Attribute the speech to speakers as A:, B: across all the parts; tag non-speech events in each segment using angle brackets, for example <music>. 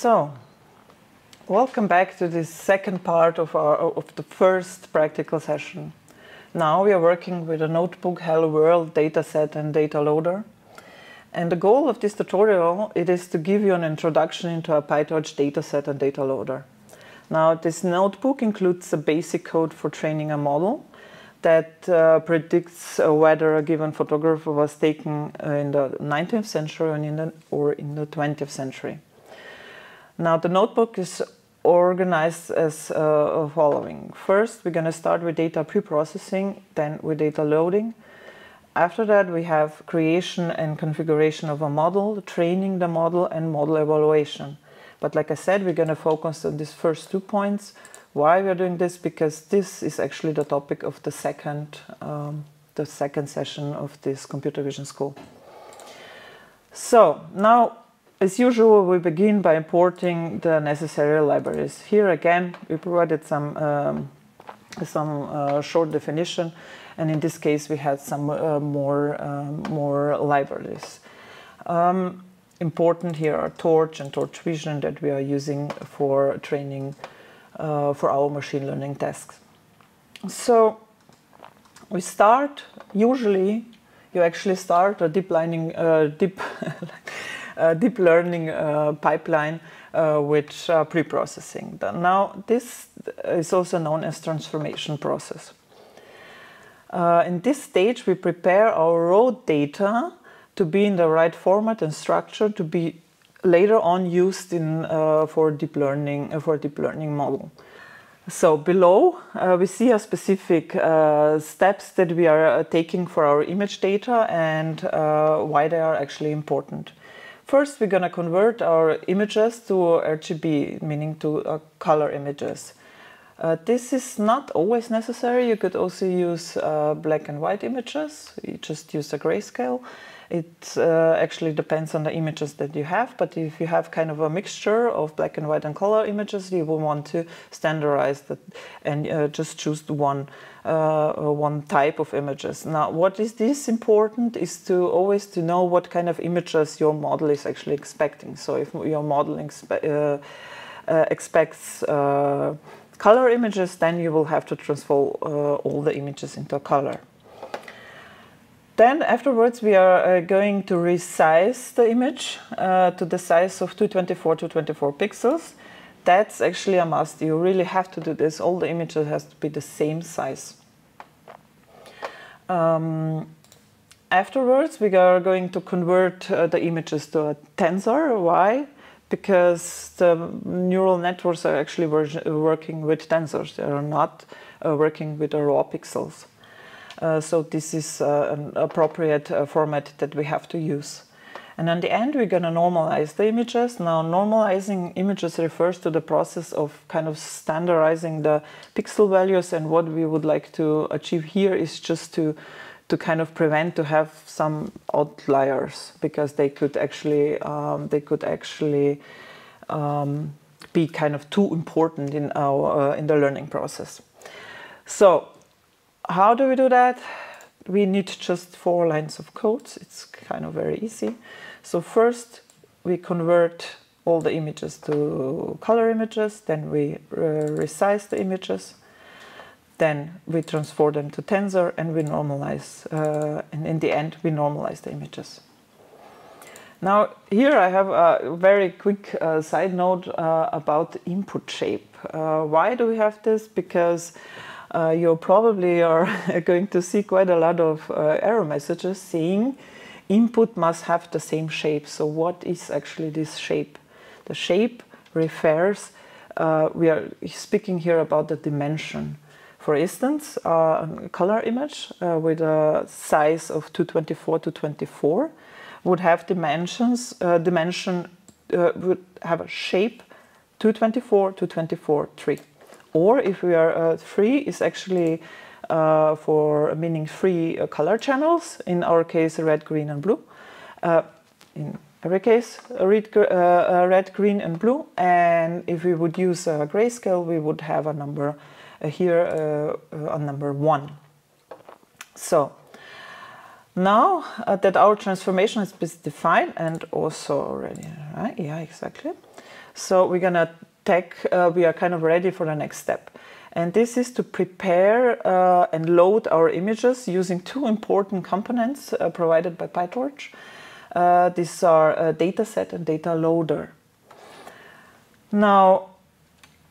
A: So, welcome back to this second part of, our, of the first practical session. Now we are working with a notebook Hello World dataset and data loader. And the goal of this tutorial it is to give you an introduction into a PyTorch dataset and data loader. Now this notebook includes a basic code for training a model that uh, predicts uh, whether a given photographer was taken uh, in the 19th century or in the, or in the 20th century. Now the notebook is organized as uh, following. First, we're going to start with data preprocessing, then with data loading. After that, we have creation and configuration of a model, training the model, and model evaluation. But like I said, we're going to focus on these first two points. Why we're doing this? Because this is actually the topic of the second, um, the second session of this computer vision school. So now as usual, we begin by importing the necessary libraries. Here again, we provided some, um, some uh, short definition, and in this case, we had some uh, more, um, more libraries. Um, important here are Torch and Torch Vision that we are using for training uh, for our machine learning tasks. So we start, usually, you actually start a deep learning, uh, deep <laughs> deep learning uh, pipeline uh, with pre-processing. Now, this is also known as transformation process. in this stage, we prepare our raw data to be in the right format and structure to be later on used in uh, for deep learning uh, for deep learning model. So below uh, we see a specific steps that we are taking for our image data and why they are actually important. First, we're going to convert our images to RGB, meaning to uh, color images. Uh, this is not always necessary. You could also use uh, black and white images. You just use a grayscale. It uh, actually depends on the images that you have, but if you have kind of a mixture of black and white and color images, you will want to standardize that and uh, just choose the one, uh, one type of images. Now, what is this important is to always to know what kind of images your model is actually expecting. So if your model expe uh, uh, expects uh, color images, then you will have to transform all the images into color. Then afterwards we are uh, going to resize the image uh, to the size of 224 to 24 pixels. That's actually a must. You really have to do this. All the images has to be the same size. Um, afterwards we are going to convert uh, the images to a tensor. Why? Because the neural networks are actually working with tensors. They are not uh, working with the raw pixels. Uh, so this is uh, an appropriate uh, format that we have to use. And in the end, we're going to normalize the images. Now, normalizing images refers to the process of kind of standardizing the pixel values. And what we would like to achieve here is just to to kind of prevent to have some outliers because they could actually um, they could actually um, be kind of too important in our uh, in the learning process. So how do we do that? We need just four lines of code. It's kind of very easy. So first we convert all the images to color images, then we uh, resize the images, then we transform them to tensor and we normalize, uh, and in the end we normalize the images. Now here I have a very quick uh, side note uh, about input shape. Uh, why do we have this? Because uh, you probably are <laughs> going to see quite a lot of uh, error messages saying input must have the same shape. So what is actually this shape? The shape refers, uh, we are speaking here about the dimension. For instance, uh, a color image uh, with a size of 224 to 24 would have dimensions, uh, dimension would have a shape 224 to 24 3 or if we are uh, free is actually uh, for meaning free uh, color channels, in our case red, green and blue. Uh, in every case red, uh, red, green and blue and if we would use a grayscale we would have a number uh, here a number 1. So now that our transformation has been defined and also already, right? Yeah, exactly. So we're gonna take, uh, we are kind of ready for the next step. And this is to prepare uh, and load our images using two important components uh, provided by PyTorch. Uh, these are a dataset and data loader. Now,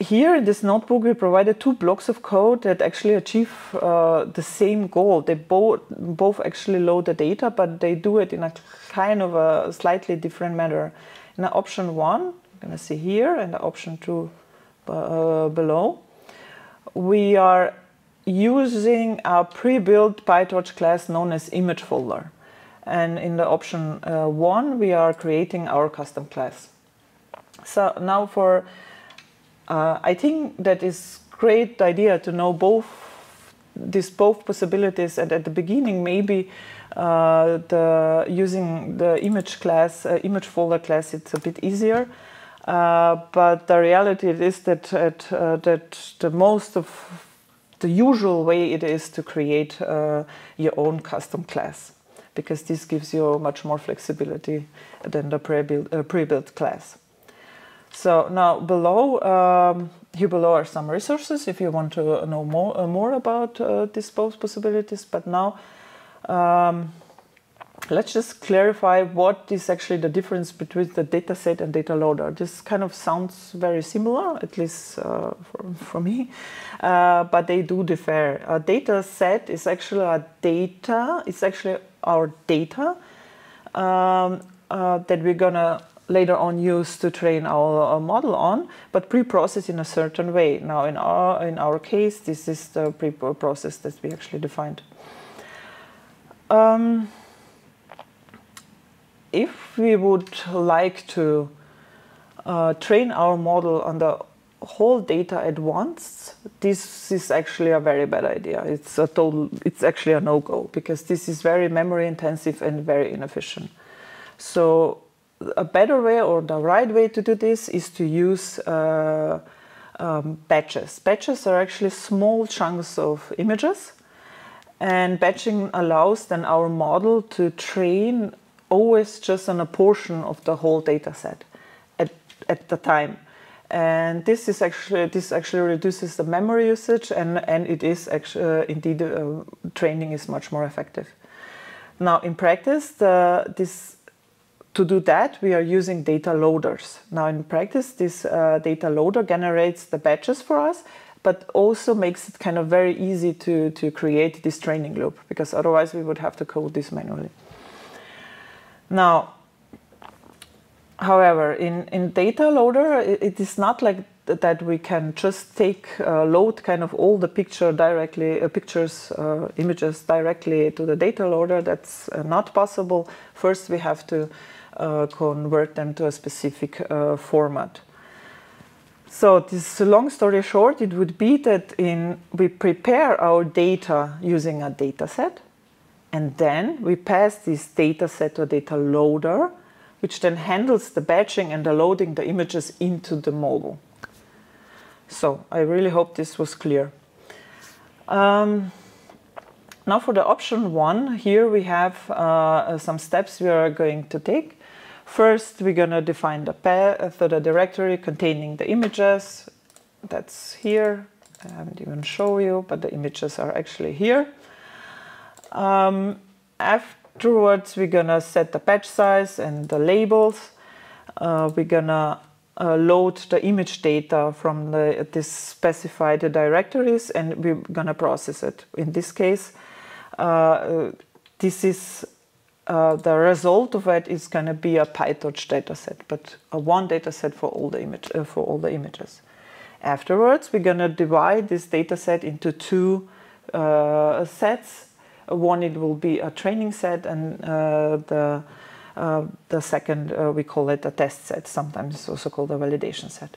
A: here in this notebook, we provided two blocks of code that actually achieve uh, the same goal. They both both actually load the data, but they do it in a kind of a slightly different manner. In option one, you're gonna see here, and the option two uh, below, we are using a pre-built PyTorch class known as image folder. And in the option uh, one, we are creating our custom class. So now for, uh, I think that is great idea to know both these both possibilities and at the beginning maybe uh, the using the image class, uh, image folder class, it's a bit easier. Uh, but the reality is that at, uh, that the most of the usual way it is to create uh, your own custom class because this gives you much more flexibility than the pre-built, uh, pre-built class. So now below, um, here below are some resources if you want to know more, uh, more about uh, these both possibilities. But now um, let's just clarify what is actually the difference between the dataset and data loader. This kind of sounds very similar, at least uh, for, for, me, uh, but they do differ. A data set is actually a data, it's actually our data um, uh, that we're gonna later on use to train our, our model on, but pre-process in a certain way. Now in our, in our case, this is the pre-process that we actually defined. Um, if we would like to uh, train our model on the whole data at once, this is actually a very bad idea. It's a total, it's actually a no-go because this is very memory intensive and very inefficient. So a better way or the right way to do this is to use uh, um, batches. Batches are actually small chunks of images and batching allows then our model to train always just on a portion of the whole data set at, at the time. And this is actually this actually reduces the memory usage and, and it is actually uh, indeed uh, training is much more effective. Now in practice, the, this to do that, we are using data loaders. Now in practice, this uh, data loader generates the batches for us, but also makes it kind of very easy to, to create this training loop because otherwise we would have to code this manually. Now, however, in, in data loader, it, it is not like that we can just take uh, load kind of all the picture directly uh, pictures uh, images directly to the data loader. That's uh, not possible. First we have to uh, convert them to a specific uh, format. So this long story short it would be that in we prepare our data using a data set and then we pass this data set or data loader, which then handles the batching and the loading the images into the model. So I really hope this was clear. Um, now for the option one, here we have uh, some steps we are going to take. First, we're going to define the path, the directory containing the images. That's here. I haven't even shown you, but the images are actually here. Um, afterwards, we're gonna set the batch size and the labels. Uh, we're gonna uh, load the image data from the, this specified directories and we're gonna process it. In this case, uh, this is uh, the result of it is going to be a PyTorch dataset, but a one dataset for all the image uh, for all the images. Afterwards, we're going to divide this dataset into two uh, sets one, it will be a training set, and uh, the uh, the second uh, we call it a test set. Sometimes it's also called a validation set.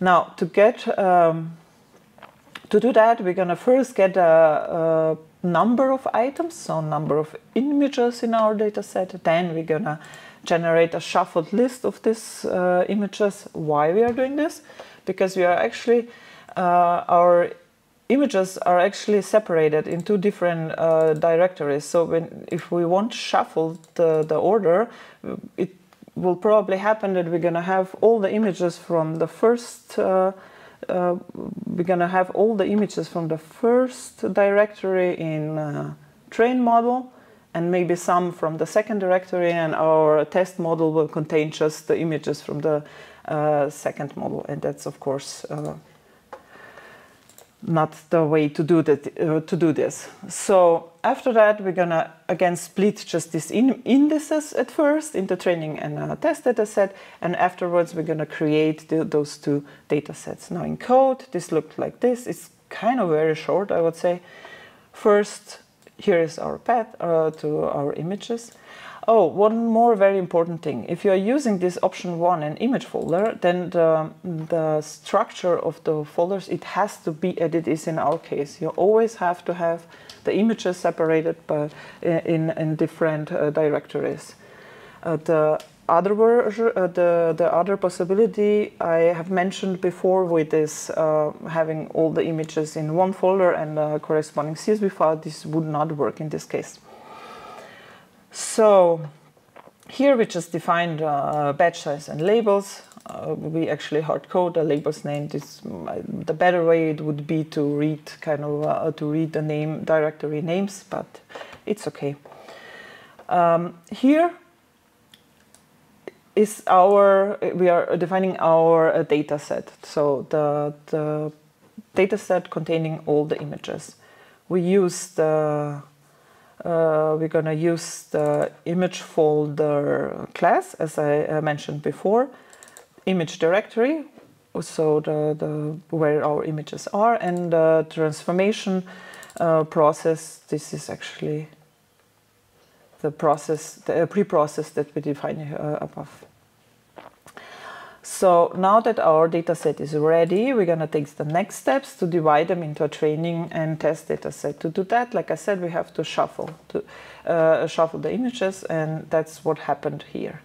A: Now, to get um, to do that, we're gonna first get a, a number of items, so number of images in our data set. Then we're gonna generate a shuffled list of these uh, images. Why we are doing this? Because we are actually uh, our images are actually separated in two different uh, directories. So when if we want shuffle the, the order, it will probably happen that we're going to have all the images from the first uh, uh, we're going to have all the images from the first directory in uh, train model and maybe some from the second directory and our test model will contain just the images from the uh, second model and that's of course uh, not the way to do that uh, to do this. So after that we're gonna again split just these in indices at first into training and a test data set. And afterwards we're gonna create the, those two data sets. Now in code this looked like this. It's kind of very short i would say. First here is our path uh, to our images Oh, one more very important thing. If you are using this option one and image folder, then the, the structure of the folders, it has to be as it is in our case. You always have to have the images separated by, in, in different uh, directories. Uh, the other version, uh, the, the other possibility I have mentioned before with this uh, having all the images in one folder and the corresponding CSV file, this would not work in this case. So here we just defined uh, batch size and labels. Uh, we actually hard code the labels name. This, uh, the better way it would be to read kind of uh, to read the name directory names, but it's okay. Um, here is our we are defining our uh, data set. So the the data set containing all the images. We use the uh, we're going to use the image folder class, as I uh, mentioned before, image directory, so the, the where our images are, and the transformation uh, process. This is actually the process, the pre-process that we define uh, above. So now that our data set is ready, we're going to take the next steps to divide them into a training and test data set. To do that, like I said, we have to shuffle, to uh, shuffle the images, and that's what happened here.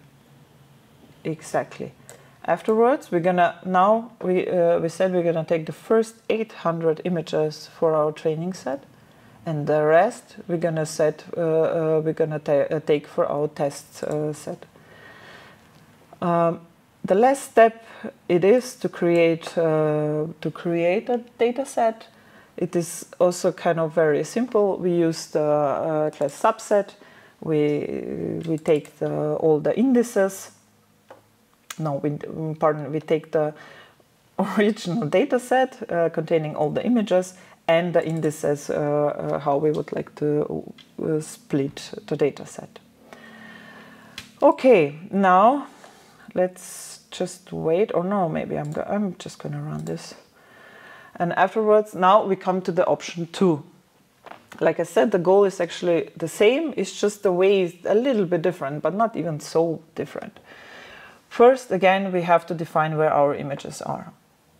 A: Exactly. Afterwards, we're gonna now we uh, we said we're gonna take the first 800 images for our training set, and the rest we're gonna set uh, uh we're gonna ta uh, take for our test uh, set. Um, the last step it is to create uh, to create a data set. It is also kind of very simple. We use the uh, class subset. We we take the, all the indices. No, we pardon. We take the <laughs> original data set uh, containing all the images and the indices uh, uh, how we would like to uh, split the data set. Okay, now let's just wait, or no, maybe I'm, I'm just gonna run this. And afterwards, now we come to the option two. Like I said, the goal is actually the same, it's just the way is a little bit different, but not even so different. First, again, we have to define where our images are.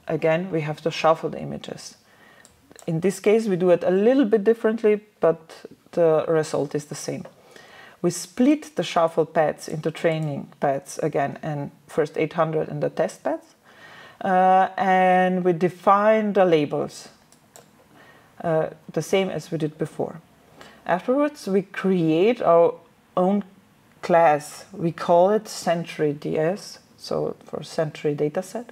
A: Again, we have to shuffle the images. In this case, we do it a little bit differently, but the result is the same. We split the shuffle pads into training pads again, and first 800 and the test pads. Uh, and we define the labels, uh, the same as we did before. Afterwards, we create our own class. We call it Century DS, so for Century dataset.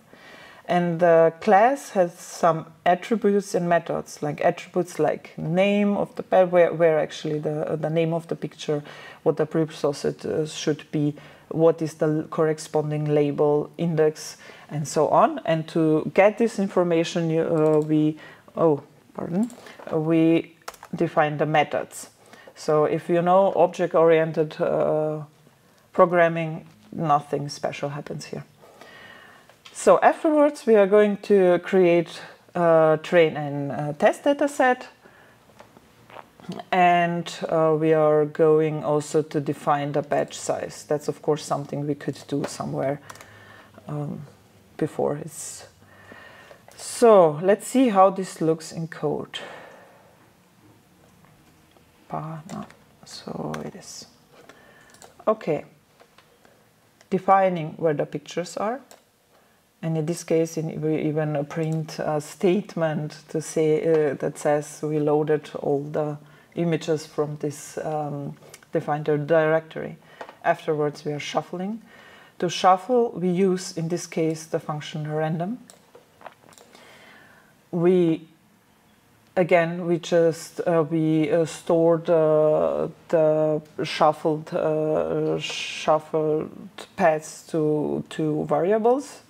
A: And the class has some attributes and methods, like attributes like name of the pet, where, where actually the, the name of the picture, what the preprocessor uh, should be, what is the corresponding label, index, and so on. And to get this information, uh, we, oh, pardon, uh, we define the methods. So if you know object-oriented uh, programming, nothing special happens here. So afterwards, we are going to create a train and test data set. And uh, we are going also to define the batch size. That's of course something we could do somewhere um, before. It's so let's see how this looks in code. So it is. Okay. Defining where the pictures are. And in this case, we even a print a statement to say uh, that says we loaded all the images from this um, defined directory. Afterwards, we are shuffling To shuffle, we use in this case the function random. We again we just uh, we uh, stored uh, the shuffled uh, shuffled paths to two variables,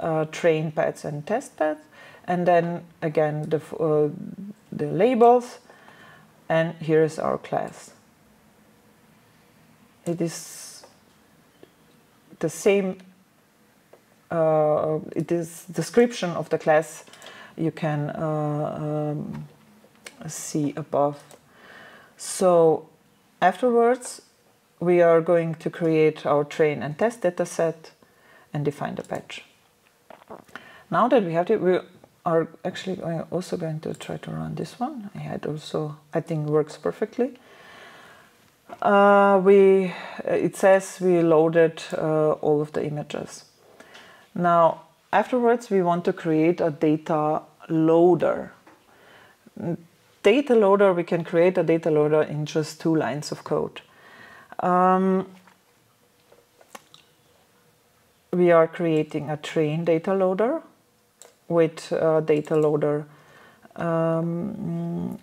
A: uh, train paths and test paths, and then again the uh, the labels, and here is our class. It is the same. it is description of the class you can uh, um, see above. So afterwards, we are going to create our train and test data set and define the patch. Now that we have it, we are actually also going to try to run this one. Yeah, it also, I think, works perfectly. Uh, we, it says we loaded uh, all of the images. Now, afterwards, we want to create a data loader. Data loader, we can create a data loader in just two lines of code. Um, we are creating a train data loader with a data loader um,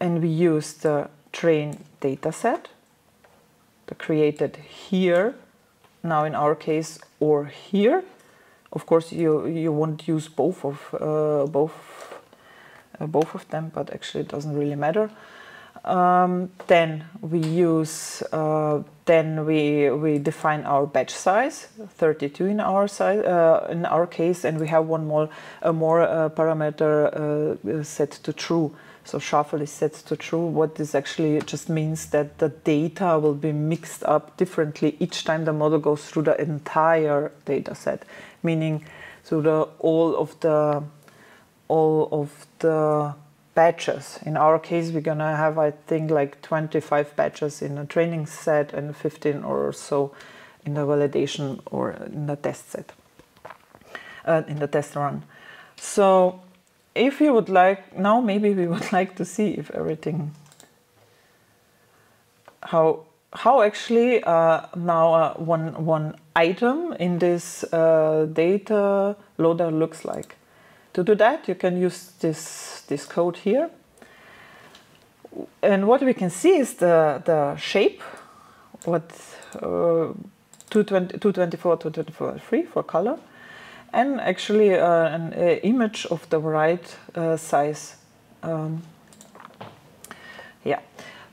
A: and we use the train dataset the created here now in our case or here of course, you you won't use both of uh, both uh, both of them, but actually it doesn't really matter. Um, then we use uh, then we we define our batch size 32 in our size uh, in our case and we have one more a more uh, parameter uh, set to true. So shuffle is set to true. What this actually just means that the data will be mixed up differently each time the model goes through the entire data set meaning so the all of the all of the batches. In our case, we're gonna have I think like 25 batches in a training set and 15 or so in the validation or in the test set, uh, in the test run. So if you would like, now maybe we would <laughs> like to see if everything, how how actually uh, now uh, one one item in this uh, data loader looks like. To do that, you can use this this code here, and what we can see is the the shape, what uh, 220, 224, 224, 3 for color, and actually uh, an image of the right uh, size. Um, yeah.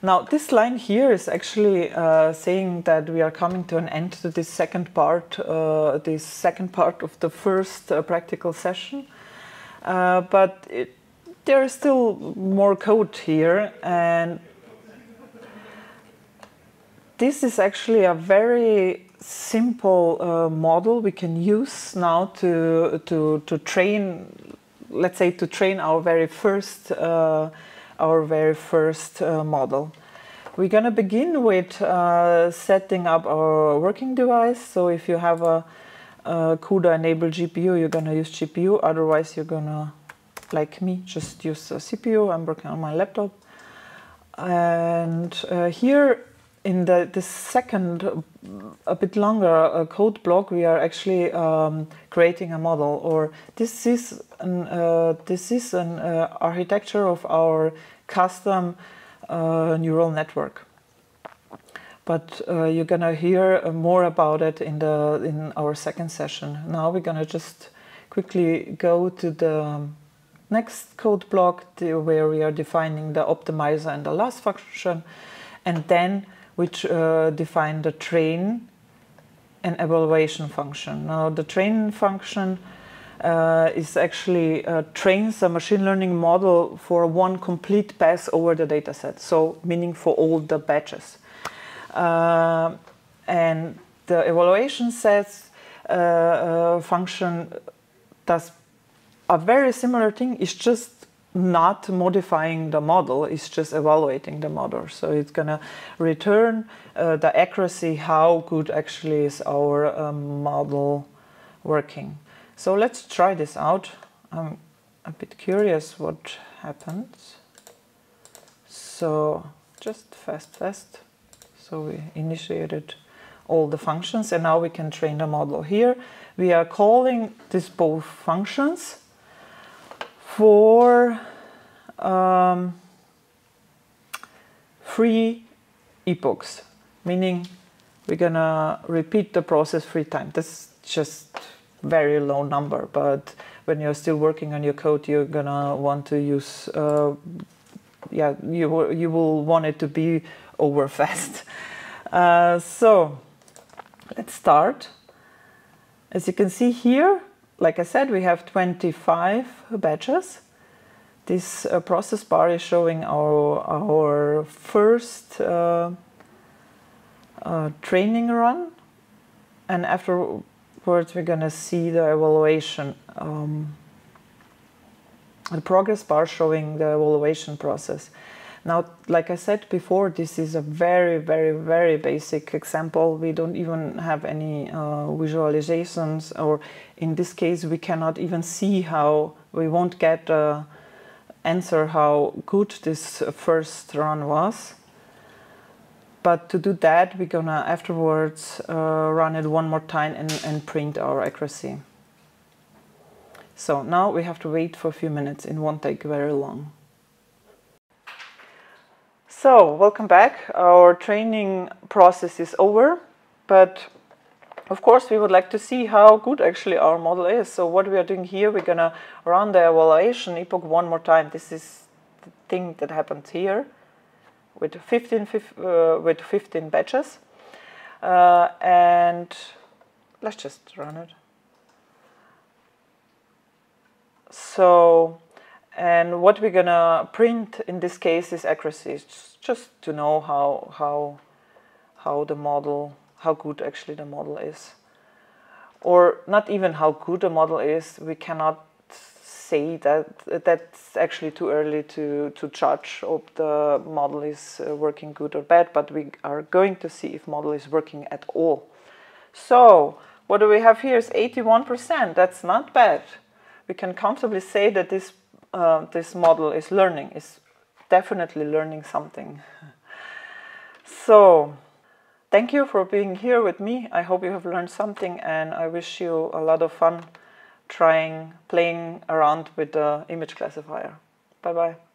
A: Now, this line here is actually uh, saying that we are coming to an end to this second part, uh, this second part of the first uh, practical session. Uh, but it, there is still more code here, and this is actually a very simple uh, model we can use now to to to train, let's say, to train our very first uh, our very first uh, model. We're going to begin with uh, setting up our working device. So if you have a, a CUDA enabled GPU, you're going to use GPU. Otherwise, you're going to, like me, just use a CPU. I'm working on my laptop. And uh, here in the, the second, a bit longer uh, code block, we are actually um, creating a model, or this is an uh, this is an uh, architecture of our custom uh, neural network. But uh, you're gonna hear more about it in the in our second session. Now we're gonna just quickly go to the next code block where we are defining the optimizer and the last function, and then which uh, define the train and evaluation function. Now the train function uh, is actually uh, trains a machine learning model for one complete pass over the dataset, so meaning for all the batches. Uh, and the evaluation sets uh, uh, function does a very similar thing. It's just not modifying the model, it's just evaluating the model. So it's gonna return uh, the accuracy, how good actually is our um, model working. So let's try this out. I'm a bit curious what happens. So just fast, fast. So we initiated all the functions and now we can train the model. Here we are calling these both functions for um, epochs, meaning we're gonna repeat the process three times. That's just very low number, but when you're still working on your code, you're gonna want to use, uh, yeah, you you will want it to be over <laughs> fast. Uh, so let's start. As you can see here, like I said, we have 25 batches. This uh, process bar is showing our our first uh, uh training run, and afterwards we're going to see the evaluation, um, the progress bar showing the evaluation process. Now, like I said before, this is a very, very, very basic example. We don't even have any uh, visualizations, or in this case, we cannot even see how we won't get an answer how good this first run was. But to do that, we're gonna afterwards uh, run it one more time and, and print our accuracy. So now we have to wait for a few minutes. It won't take very long. So, welcome back. Our training process is over, but of course we would like to see how good actually our model is. So what we are doing here, we're gonna run the evaluation epoch one more time. This is the thing that happens here with 15, uh, with 15 batches. Uh, and let's just run it. So, and what we're gonna print in this case is accuracy, it's just to know how how how the model, how good actually the model is, or not even how good the model is. We cannot say that that's actually too early to, to judge if the model is uh, working good or bad, but we are going to see if model is working at all. So what do we have here is 81%. That's not bad. We can comfortably say that this, uh, this model is learning, is definitely learning something. <laughs> So thank you for being here with me. I hope you have learned something and I wish you a lot of fun trying, playing around with the image classifier. Bye bye.